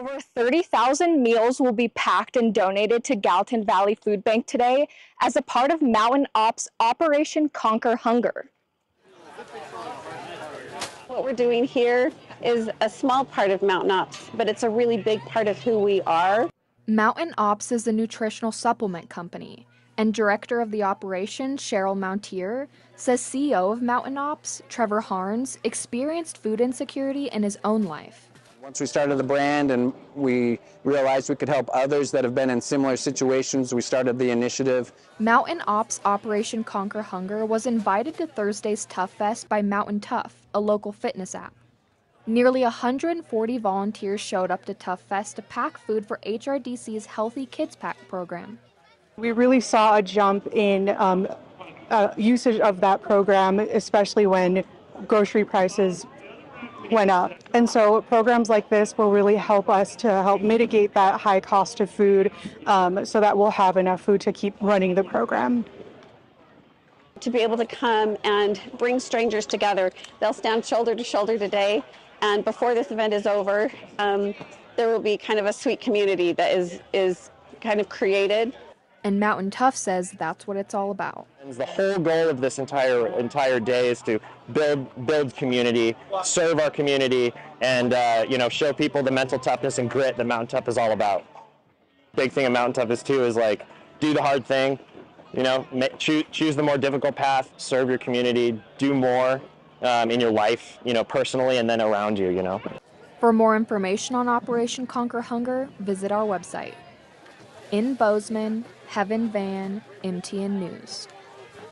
Over 30,000 meals will be packed and donated to Gallatin Valley Food Bank today as a part of Mountain Ops Operation Conquer Hunger. What we're doing here is a small part of Mountain Ops, but it's a really big part of who we are. Mountain Ops is a nutritional supplement company, and director of the operation, Cheryl Mountier, says CEO of Mountain Ops, Trevor Harns, experienced food insecurity in his own life. Once we started the brand and we realized we could help others that have been in similar situations, we started the initiative. Mountain Ops Operation Conquer Hunger was invited to Thursday's Tough Fest by Mountain Tough, a local fitness app. Nearly 140 volunteers showed up to Tough Fest to pack food for HRDC's Healthy Kids Pack program. We really saw a jump in um, uh, usage of that program, especially when grocery prices went up. And so programs like this will really help us to help mitigate that high cost of food um, so that we'll have enough food to keep running the program. To be able to come and bring strangers together, they'll stand shoulder to shoulder today. And before this event is over, um, there will be kind of a sweet community that is, is kind of created and Mountain Tough says that's what it's all about. The whole goal of this entire entire day is to build build community, serve our community, and uh, you know show people the mental toughness and grit that Mountain Tough is all about. Big thing of Mountain Tough is too is like do the hard thing, you know, choose choose the more difficult path, serve your community, do more um, in your life, you know, personally and then around you, you know. For more information on Operation Conquer Hunger, visit our website. In Bozeman, Heaven Van, MTN News.